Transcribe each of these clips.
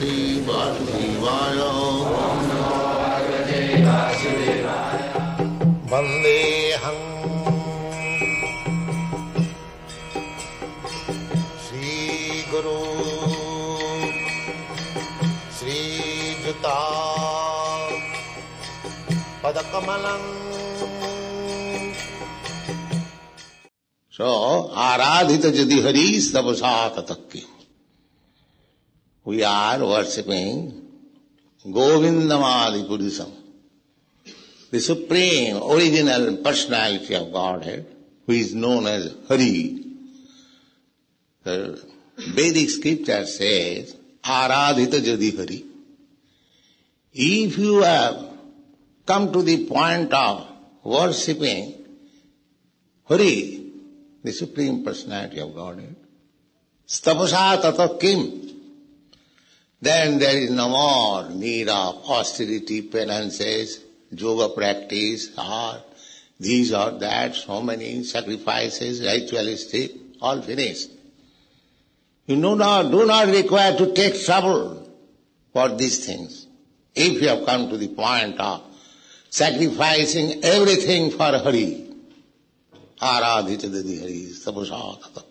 पार्वती श्री गुरु। श्रीगुरु श्रीयुता पदकमलम् सो आराधित जदि हरी सब सात तक के। We are worshipping Govindamadi Purusam, the supreme original personality of Godhead, who is known as Hari. The Vedic scripture says, Aradhita Jadi Hari. If you have come to the point of worshipping Hari, the Supreme Personality of Godhead. Stapasa tata kim. Then there is no more need of austerity, penances, yoga practice, or these or that, so many sacrifices, ritualistic, all finished. You do not, do not require to take trouble for these things. If you have come to the point of sacrificing everything for Hari, Aradhita Hari, Sapusha,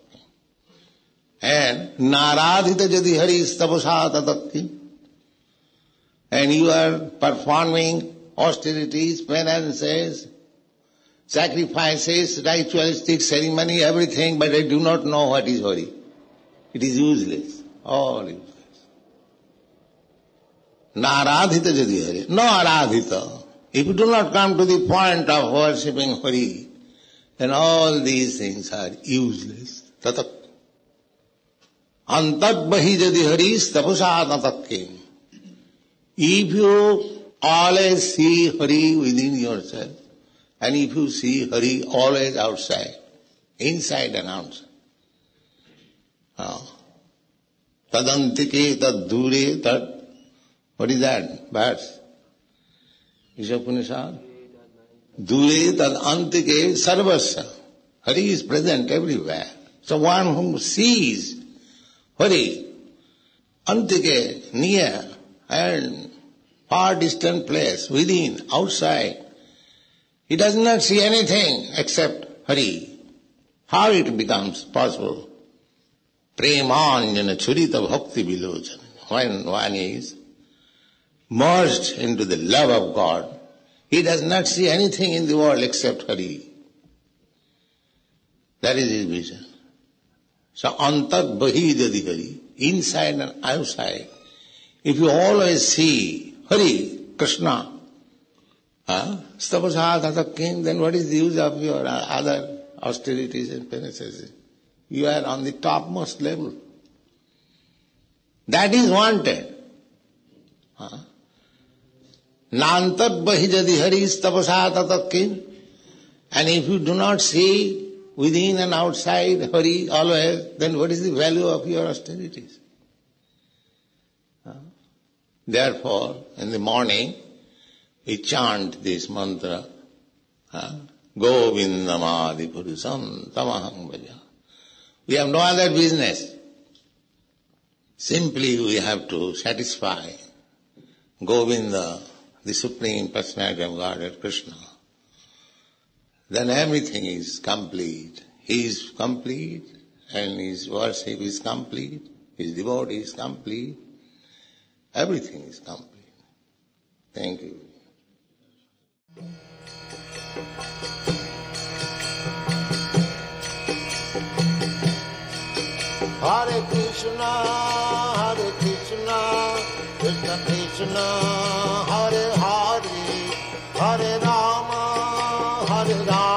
and naradhita jadi hari is tapasa tatakti and you are performing austerities, penances, sacrifices, ritualistic ceremony, everything, but I do not know what is Hari. It is useless. All useless. Naradhita jadi hari. No aradhita. If you do not come to the point of worshipping Hari, then all these things are useless. Tatak. अंत बही जदि हरी स्तपुषा तत्म if you always see Hari within yourself and if you see Hari always outside inside and outside तदंत के तद दूरे तट what is that that's Ishopanishad. दूरे तद अंत के सर्वस्व। Hari is present everywhere so one who sees Hari, antike, near, and far distant place, within, outside, he does not see anything except Hari. How it becomes possible? Premanjana churita bhakti vilochan. When one is merged into the love of God, he does not see anything in the world except Hari. That is his vision. So antat bahi jadi Hari, inside and outside. If you always see Hari, Krishna? Stapasa king, then what is the use of your other austerities and penances? You are on the topmost level. That is wanted. Huh? Nantat bahi jadi hari tapasa tatakin. And if you do not see within and outside Hari, always, then what is the value of your austerities? Therefore, in the morning, we chant this mantra, Govindamadi Purusam Tamaham Bhaja. We have no other business. Simply we have to satisfy Govinda, the Supreme Personality of Godhead, Krishna. Then everything is complete. He is complete and his worship is complete, his devotee is complete, everything is complete. Thank you. Hare Krishna, Hare Krishna, Krishna Krishna, Hare Hare, Hare Rama, Rama,